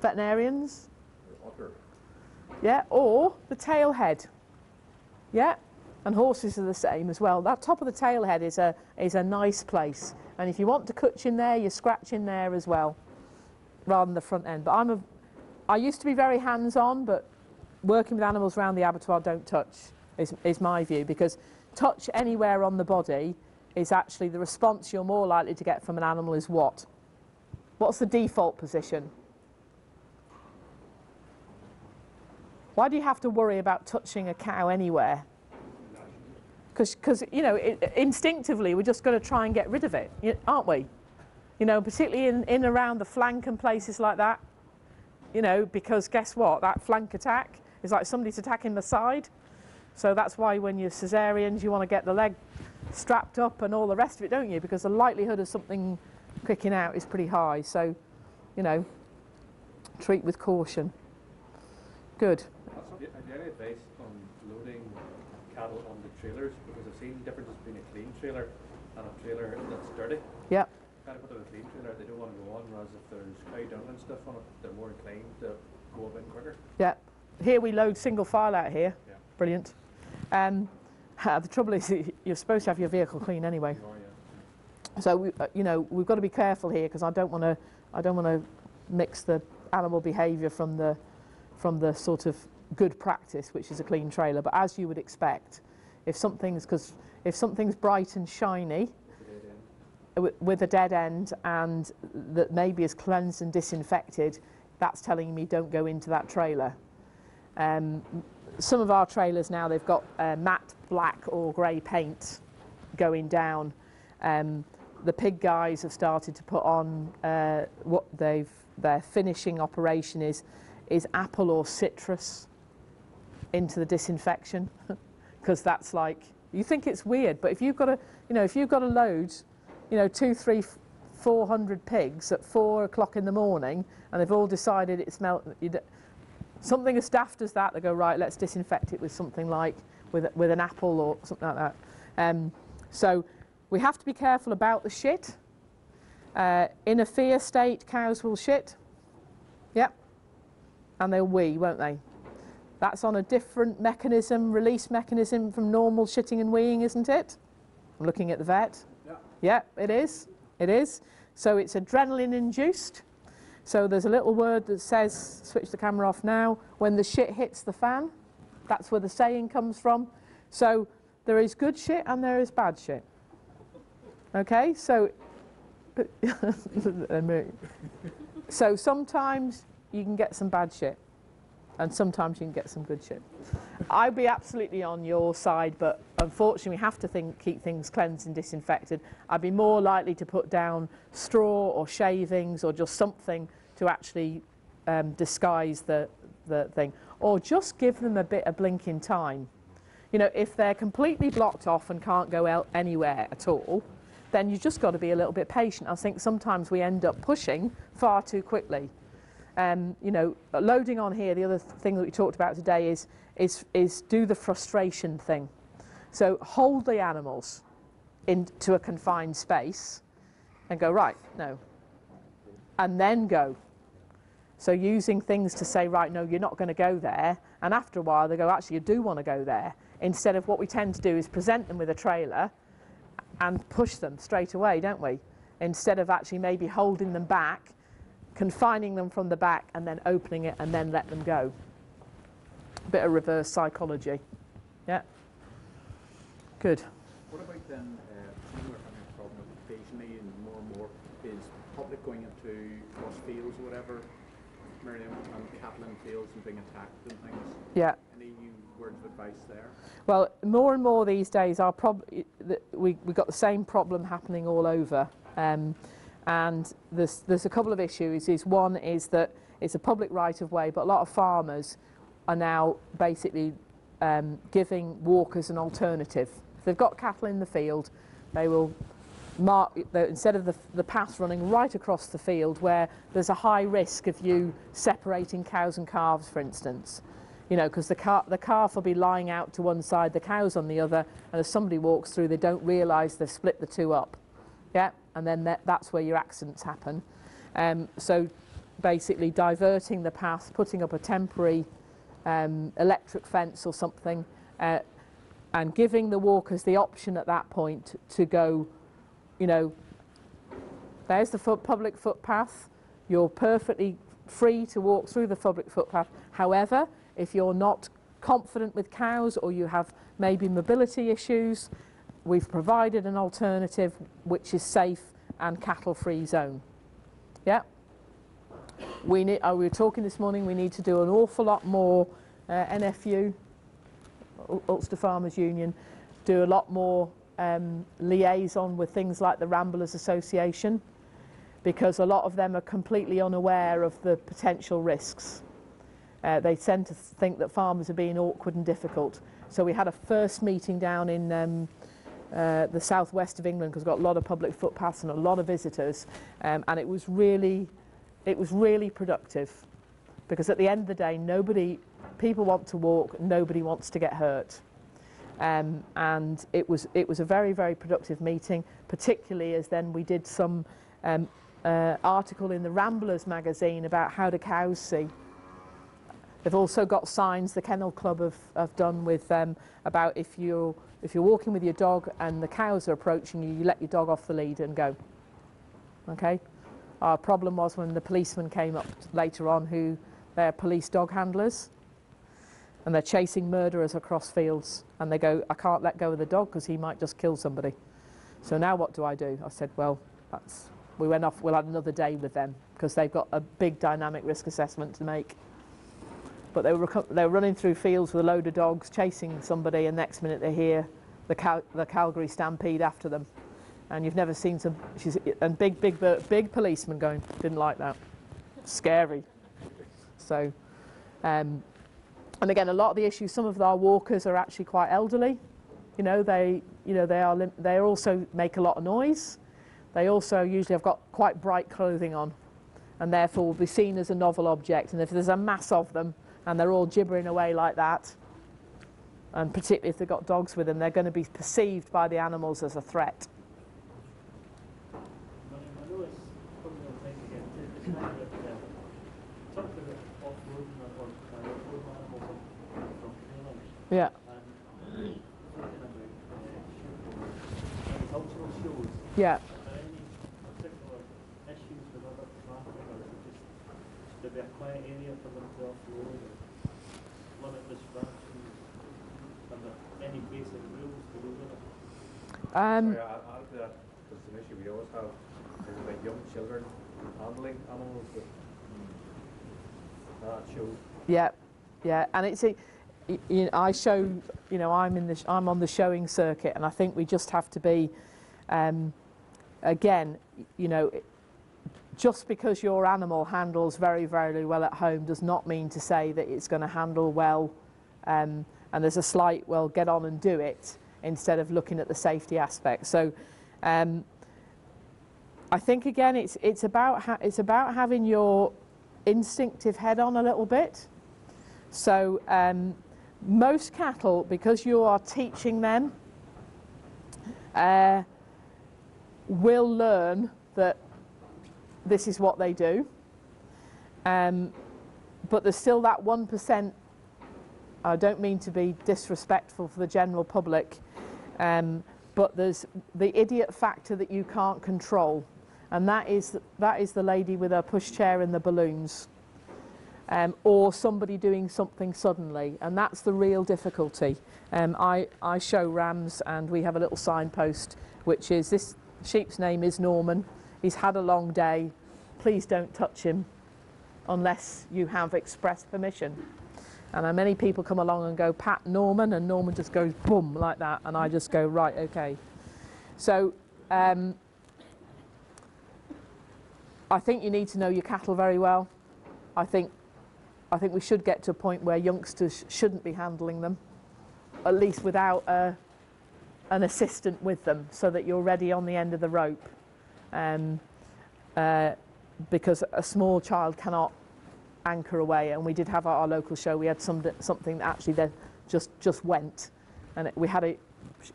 veterinarians. Yeah, or the tail head. Yeah, and horses are the same as well. That top of the tail head is a is a nice place, and if you want to cutch in there, you scratch in there as well, rather than the front end. But I'm a, I used to be very hands-on, but working with animals around the abattoir, don't touch is is my view because touch anywhere on the body is actually the response you're more likely to get from an animal is what? What's the default position? Why do you have to worry about touching a cow anywhere? Because, you know, it, instinctively we're just going to try and get rid of it, aren't we? You know, particularly in, in around the flank and places like that. You know, because guess what? That flank attack is like somebody's attacking the side. So that's why when you're cesareans, you want to get the leg strapped up and all the rest of it, don't you? Because the likelihood of something kicking out is pretty high. So, you know, treat with caution. good. Do you have any advice on loading cattle on the trailers? Because I've seen differences between a clean trailer and a trailer that's dirty. Yep. Kind of put them a clean trailer, they don't want to go on, whereas if there's cow dung and stuff on it, they're more inclined to go a bit quicker. Yeah. Here we load single file out here. Brilliant. Um, the trouble is you're supposed to have your vehicle clean anyway. Yeah. So we, uh, you know we've got to be careful here because I don't want to I don't want to mix the animal behaviour from the from the sort of good practice, which is a clean trailer. But as you would expect, if something's because if something's bright and shiny It's a dead end. wi- with a dead end and that maybe is cleansed and disinfected, that's telling me don't go into that trailer. Um, some of our trailers now they've got uh, matte black or grey paint going down. Um, the pig guys have started to put on uh, what they've their finishing operation is is apple or citrus into the disinfection because that's like you think it's weird, but if you've got a you know if you've got a load, you know two, three, four hundred pigs at four o'clock in the morning, and they've all decided it's smell you d- something as daft as that. They go right, let's disinfect it with something like with with an apple or something like that. Um, so we have to be careful about the shit. Uh, in a fear state, cows will shit. Yep. And they'll wee, won't they? That's on a different mechanism, release mechanism from normal shitting and weeing, isn't it? I'm looking at the vet. Yeah. Yeah, it is. It is. So it's adrenaline induced. So there's a little word that says, switch the camera off now, when the shit hits the fan. That's where the saying comes from. So there is good shit and there is bad shit. Okay, so so sometimes you can get some bad shit and sometimes you can get some good shit. I'd be absolutely on your side, but unfortunately, we have to think, keep things cleansed and disinfected. I'd be more likely to put down straw or shavings or just something to actually um, disguise the, the thing, or just give them a bit of blinking time. You know, if they're completely blocked off and can't go out anywhere at all, then you've just got to be a little bit patient. I think sometimes we end up pushing far too quickly um, you know, loading on here, the other thing that we talked about today is, is, is do the frustration thing. So hold the animals into a confined space and go, right, no. And then go. So using things to say, right, no, you're not going to go there. And after a while, they go, actually, you do want to go there. Instead of what we tend to do is present them with a trailer and push them straight away, don't we? Instead of actually maybe holding them back confining them from the back and then opening it and then let them go. A bit of reverse psychology. Yeah. Good. What about then, uh, we're having a problem with occasionally and more and more is public going into cross fields or whatever, Miriam, and cattle in fields and being attacked and things. Yeah. Any new words of advice there? Well, more and more these days, our prob- we we got the same problem happening all over, um, and there's there's a couple of issues. Is one is that it's a public right of way, but a lot of farmers are now basically um, giving walkers an alternative. If they've got cattle in the field, they will mark instead of the, the path running right across the field where there's a high risk of you separating cows and calves, for instance. You know, because the, car, the calf will be lying out to one side, the cow's on the other, and as somebody walks through, they don't realise they've split the two up. Yeah, and then that, that's where your accidents happen. Um, so basically, diverting the path, putting up a temporary um, electric fence or something, uh, and giving the walkers the option at that point to go, you know, there's the foot, public footpath. You're perfectly free to walk through the public footpath. However, if you're not confident with cows or you have maybe mobility issues, we've provided an alternative which is safe and cattle-free zone. Yeah. We need. Uh, we were talking this morning. We need to do an awful lot more. Uh, NFU, Ul- Ulster Farmers Union, do a lot more um, liaison with things like the Ramblers Association, because a lot of them are completely unaware of the potential risks. Uh, they tend to think that farmers are being awkward and difficult. So we had a first meeting down in um, uh, the southwest of England because got a lot of public footpaths and a lot of visitors, um, and it was really, it was really productive, because at the end of the day, nobody, people want to walk, nobody wants to get hurt. Um, and it was, it was a very, very productive meeting, particularly as then we did some um, uh, article in the Ramblers magazine about how do cows see. They've also got signs the Kennel Club have, have done with um, about if you're, if you're walking with your dog and the cows are approaching you, you let your dog off the lead and go. Okay? Our problem was when the policemen came up later on who they're police dog handlers and they're chasing murderers across fields and they go, I can't let go of the dog because he might just kill somebody. So now what do I do? I said, well, that's, we went off, we'll have another day with them because they've got a big dynamic risk assessment to make. But they were, they were running through fields with a load of dogs chasing somebody and next minute they hear the, Cal- the Calgary stampede after them. And you've never seen some, she's, and big, big, big, policeman going, didn't like that. Scary. So, um, and again, a lot of the issues, some of our walkers are actually quite elderly. You know, they, you know, they are, they also make a lot of noise. They also usually have got quite bright clothing on, and therefore will be seen as a novel object. And if there's a mass of them and they're all gibbering away like that, and particularly if they've got dogs with them, they're going to be perceived by the animals as a threat. Yeah. know it's probably not thing again, it's not that, uh, talked about off-roading or, or uh, off-road animals from, from trailers, Yeah, and talking about, uh, agricultural shows, yeah. are there any particular issues with other traffic, or is it just, should there be a quiet area for them to off-road, or limit distractions? Are there any basic rules to go with it? Um, Sorry, I'll to that, because it's an issue we always have, about young children handling animals with that shows. Yeah, yeah, and it's a, you know, I show, you know, I'm in the, sh- I'm on the showing circuit, and I think we just have to be, um, again, you know, just because your animal handles very, very well at home does not mean to say that it's going to handle well, um, and there's a slight, well, get on and do it instead of looking at the safety aspect. So. Um, I think again, it's it's about it's about having your instinctive head on a little bit. So um, most cattle, because you are teaching them, uh, will learn that this is what they do. Um, but there's still that one percent. I don't mean to be disrespectful for the general public, um, but there's the idiot factor that you can't control, and that is that is the lady with her pushchair and the balloons, um, or somebody doing something suddenly, and that's the real difficulty. Um, I I show rams, and we have a little signpost which is this sheep's name is Norman. He's had a long day. Please don't touch him unless you have express permission. And uh, many people come along and go, Pat Norman, and Norman just goes boom like that, and I just go, right, okay. So um, I think you need to know your cattle very well. I think, I think we should get to a point where youngsters sh- shouldn't be handling them, at least without a, an assistant with them, so that you're ready on the end of the rope. Um, uh, because a small child cannot anchor away. And we did have at our local show. We had some something that actually then just just went, and it, we had a.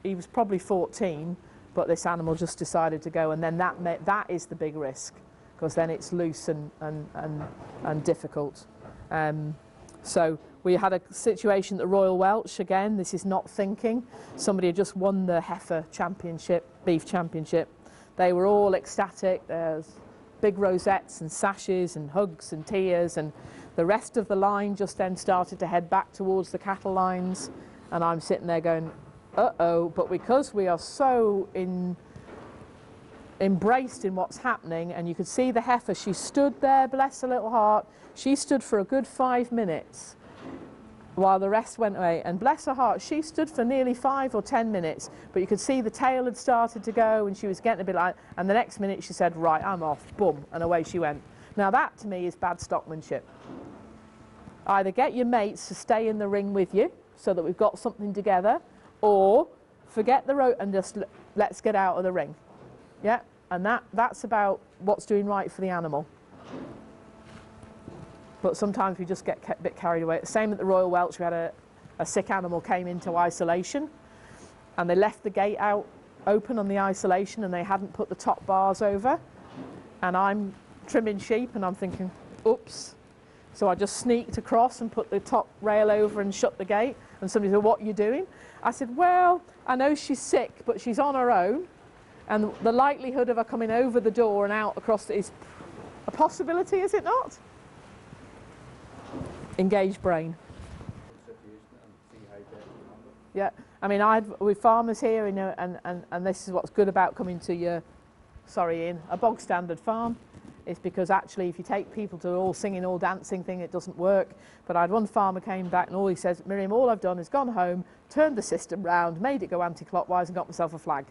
He was probably 14, but this animal just decided to go, and then that ma- that is the big risk, because then it's loose and and and, and difficult. Um, so we had a situation at the Royal Welsh again. This is not thinking. Somebody had just won the heifer championship, beef championship. They were all ecstatic. There's big rosettes and sashes and hugs and tears and the rest of the line just then started to head back towards the cattle lines and I'm sitting there going uh-oh but because we are so in embraced in what's happening and you could see the heifer she stood there bless her little heart she stood for a good five minutes while the rest went away. And bless her heart, she stood for nearly five or ten minutes, but you could see the tail had started to go and she was getting a bit like, and the next minute she said, Right, I'm off, boom, and away she went. Now, that to me is bad stockmanship. Either get your mates to stay in the ring with you so that we've got something together, or forget the rope and just let's get out of the ring. Yeah, and that, that's about what's doing right for the animal. But sometimes we just get a bit carried away. Same at the Royal Welsh, we had a, a sick animal came into isolation and they left the gate out open on the isolation and they hadn't put the top bars over. And I'm trimming sheep and I'm thinking, oops. So I just sneaked across and put the top rail over and shut the gate. And somebody said, What are you doing? I said, Well, I know she's sick, but she's on her own. And the likelihood of her coming over the door and out across is a possibility, is it not? Engage brain. situation and see how best to handle brain. Yeah, I mean, I've, with farmers here, you know, and, and, and this is what's good about coming to your, sorry, in a bog standard farm, is because actually, if you take people to all singing, all dancing thing, it doesn't work. But I had one farmer came back and all he says, Miriam, all I've done is gone home, turned the system round, made it go anti-clockwise, and got myself a flag.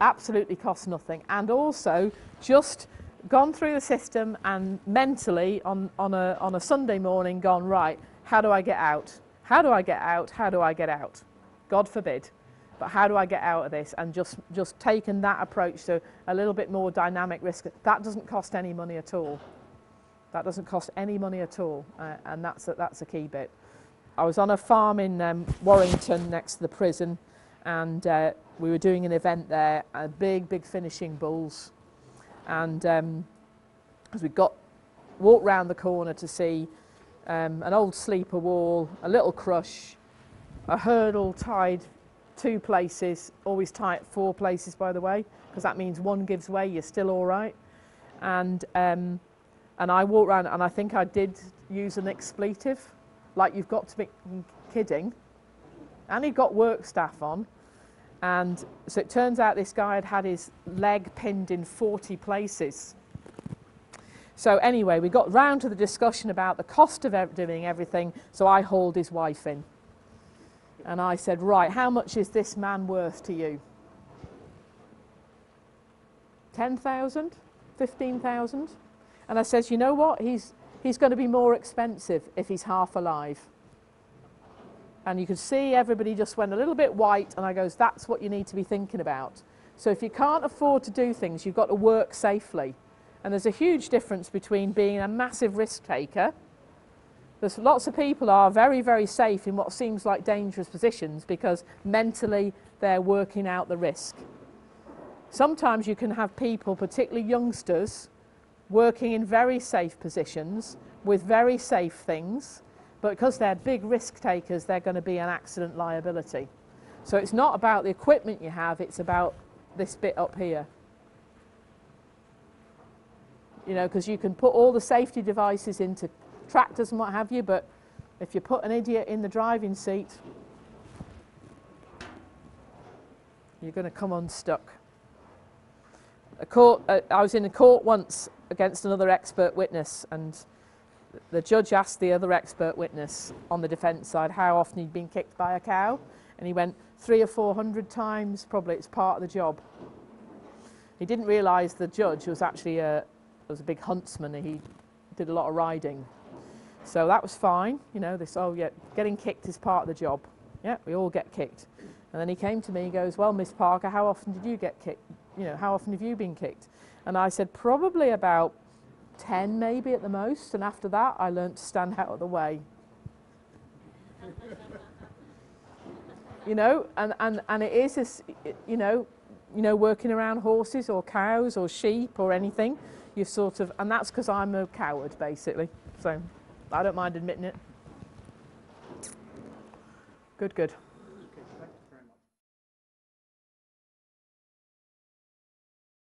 Absolutely cost nothing, and also just gone through the system and mentally on, on, a, on a Sunday morning gone, right, how do I get out? How do I get out? How do I get out? God forbid. But how do I get out of this? And just, just taken that approach to a little bit more dynamic risk. That doesn't cost any money at all. That doesn't cost any money at all. Uh, and that's a, that's a key bit. I was on a farm in um, Warrington next to the prison and uh, we were doing an event there, a big, big finishing bulls. And um, as we got, walked round the corner to see um, an old sleeper wall, a little crush, a hurdle tied two places, always tie it four places by the way, because that means one gives way, you're still all right. And, um, and I walked around and I think I did use an expletive, like you've got to be kidding. And he'd got work staff on. And so it turns out this guy had had his leg pinned in 40 places. So anyway, we got round to the discussion about the cost of doing everything. So I hauled his wife in. And I said, right, how much is this man worth to you? 10,000? 15,000? And I says, you know what? He's, he's going to be more expensive if he's half alive. And you could see everybody just went a little bit white. And I goes, that's what you need to be thinking about. So if you can't afford to do things, you've got to work safely. And there's a huge difference between being a massive risk taker. There's lots of people are very, very safe in what seems like dangerous positions because mentally they're working out the risk. Sometimes you can have people, particularly youngsters, working in very safe positions with very safe things, but because they're big risk takers, they're going to be an accident liability. So it's not about the equipment you have, it's about this bit up here. You know, because you can put all the safety devices into tractors and what have you, but if you put an idiot in the driving seat, you're going to come unstuck. A court, uh, I was in a court once against another expert witness, and the judge asked the other expert witness on the defence side how often he'd been kicked by a cow, and he went three or four hundred times. Probably it's part of the job. He didn't realise the judge was actually a was a big huntsman. He did a lot of riding, so that was fine. You know, this oh yeah, getting kicked is part of the job. Yeah, we all get kicked. And then he came to me. He goes, "Well, Miss Parker, how often did you get kicked? You know, how often have you been kicked?" And I said, "Probably about 10 maybe at the most, and after that I learned to stand out of the way. you know, and, and, and it is, this, you know, you know, working around horses or cows or sheep or anything, you sort of, and that's because I'm a coward basically. So I don't mind admitting it. Good, good.